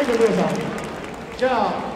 はい、ご苦労さん。じゃあ